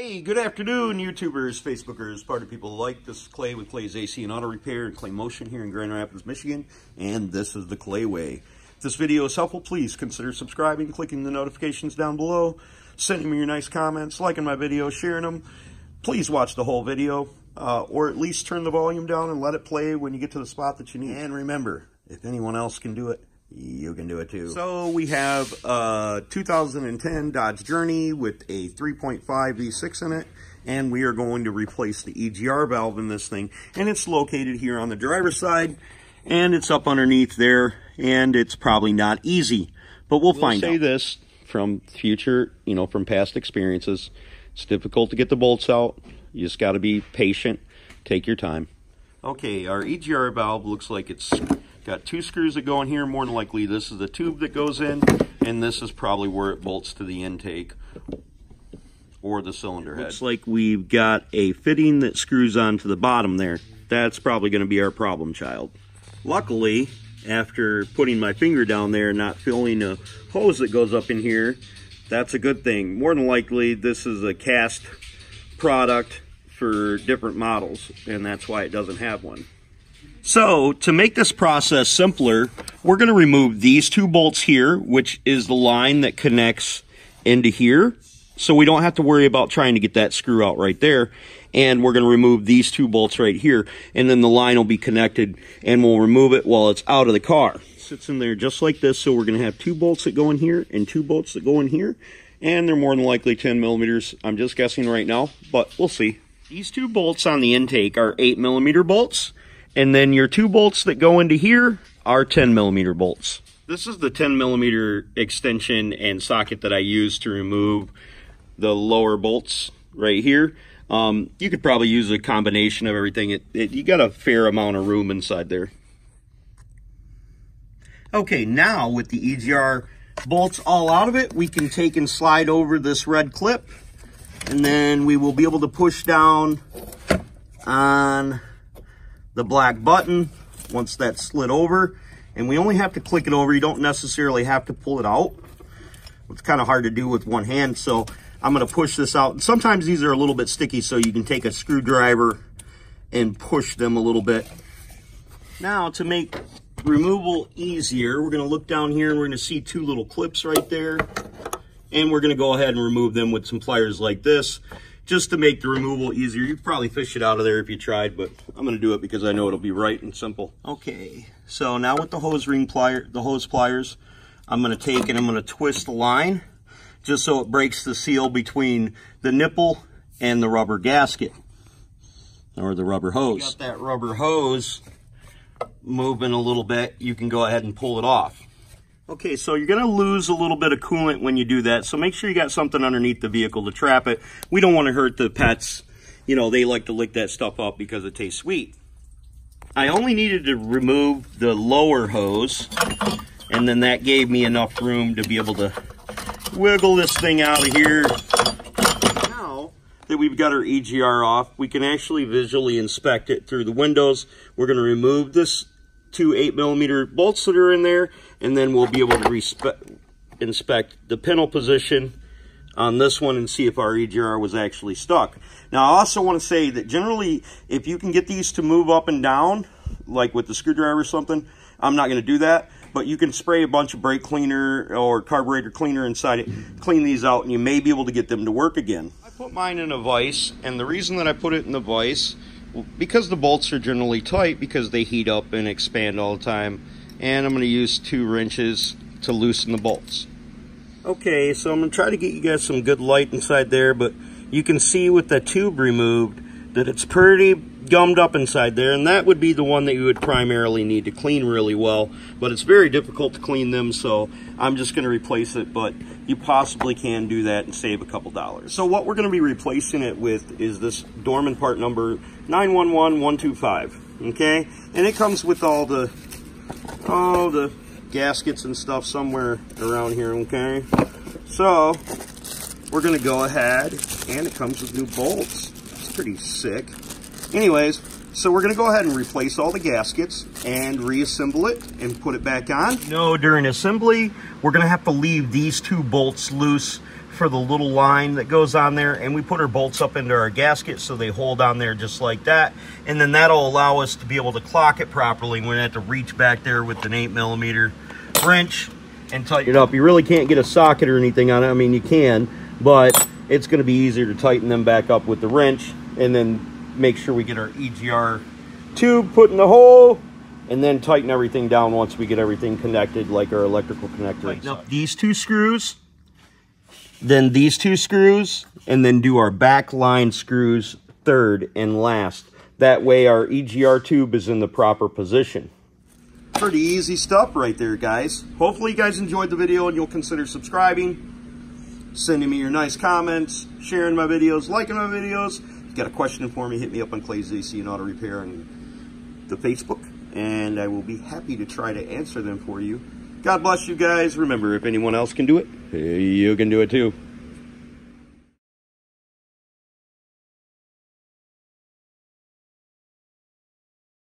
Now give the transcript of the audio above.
Hey, good afternoon, YouTubers, Facebookers, party people like This is Clay with Clay's AC and Auto Repair and Clay Motion here in Grand Rapids, Michigan, and this is the Clay Way. If this video is helpful, please consider subscribing, clicking the notifications down below, sending me your nice comments, liking my videos, sharing them. Please watch the whole video, uh, or at least turn the volume down and let it play when you get to the spot that you need. And remember, if anyone else can do it, you can do it too. So we have a 2010 Dodge Journey with a 3.5 V6 in it, and we are going to replace the EGR valve in this thing. And it's located here on the driver's side, and it's up underneath there, and it's probably not easy, but we'll, we'll find say out. this from future, you know, from past experiences. It's difficult to get the bolts out. You just got to be patient. Take your time. Okay, our EGR valve looks like it's Got two screws that go in here. More than likely, this is the tube that goes in, and this is probably where it bolts to the intake or the cylinder head. Looks like we've got a fitting that screws onto the bottom there. That's probably going to be our problem child. Luckily, after putting my finger down there and not feeling a hose that goes up in here, that's a good thing. More than likely, this is a cast product for different models, and that's why it doesn't have one. So to make this process simpler, we're going to remove these two bolts here, which is the line that connects into here. So we don't have to worry about trying to get that screw out right there. And we're going to remove these two bolts right here. And then the line will be connected and we'll remove it while it's out of the car. It sits in there just like this. So we're going to have two bolts that go in here and two bolts that go in here. And they're more than likely 10 millimeters. I'm just guessing right now, but we'll see. These two bolts on the intake are 8 millimeter bolts. And then your two bolts that go into here are 10 millimeter bolts. This is the 10 millimeter extension and socket that I use to remove the lower bolts right here. Um, you could probably use a combination of everything. It, it, you got a fair amount of room inside there. Okay, now with the EGR bolts all out of it, we can take and slide over this red clip and then we will be able to push down on the black button once that's slid over. And we only have to click it over. You don't necessarily have to pull it out. It's kind of hard to do with one hand. So I'm going to push this out. Sometimes these are a little bit sticky, so you can take a screwdriver and push them a little bit. Now to make removal easier, we're going to look down here and we're going to see two little clips right there. And we're going to go ahead and remove them with some pliers like this just to make the removal easier. You could probably fish it out of there if you tried, but I'm gonna do it because I know it'll be right and simple. Okay, so now with the hose ring plier, the hose pliers, I'm gonna take and I'm gonna twist the line just so it breaks the seal between the nipple and the rubber gasket or the rubber hose. Got that rubber hose moving a little bit, you can go ahead and pull it off. Okay, so you're going to lose a little bit of coolant when you do that, so make sure you got something underneath the vehicle to trap it. We don't want to hurt the pets. You know, they like to lick that stuff up because it tastes sweet. I only needed to remove the lower hose, and then that gave me enough room to be able to wiggle this thing out of here. Now that we've got our EGR off, we can actually visually inspect it through the windows. We're going to remove this two 8 millimeter bolts that are in there, and then we'll be able to inspect the pintle position on this one and see if our EGR was actually stuck. Now, I also want to say that generally, if you can get these to move up and down, like with the screwdriver or something, I'm not going to do that, but you can spray a bunch of brake cleaner or carburetor cleaner inside it, clean these out, and you may be able to get them to work again. I put mine in a vise, and the reason that I put it in the vise because the bolts are generally tight because they heat up and expand all the time and I'm going to use two wrenches to loosen the bolts. Okay, so I'm going to try to get you guys some good light inside there, but you can see with the tube removed that it's pretty gummed up inside there, and that would be the one that you would primarily need to clean really well, but it's very difficult to clean them, so I'm just going to replace it, but you possibly can do that and save a couple dollars. So what we're going to be replacing it with is this Dorman part number 911125, okay? And it comes with all the, all the gaskets and stuff somewhere around here, okay? So, we're going to go ahead, and it comes with new bolts. It's pretty sick. Anyways, So we're going to go ahead and replace all the gaskets and reassemble it and put it back on. No, during assembly, we're going to have to leave these two bolts loose for the little line that goes on there and we put our bolts up into our gasket so they hold on there just like that. And then that'll allow us to be able to clock it properly. We don't have to reach back there with an 8 millimeter wrench and tighten it up. You really can't get a socket or anything on it. I mean you can but it's going to be easier to tighten them back up with the wrench and then make sure we get our EGR tube put in the hole and then tighten everything down once we get everything connected like our electrical connector tighten up these two screws then these two screws, and then do our back line screws third and last. That way our EGR tube is in the proper position. Pretty easy stuff right there, guys. Hopefully you guys enjoyed the video and you'll consider subscribing, sending me your nice comments, sharing my videos, liking my videos. Got a question for me, hit me up on Clay's AC and Auto Repair on the Facebook, and I will be happy to try to answer them for you. God bless you guys. Remember, if anyone else can do it, you can do it too.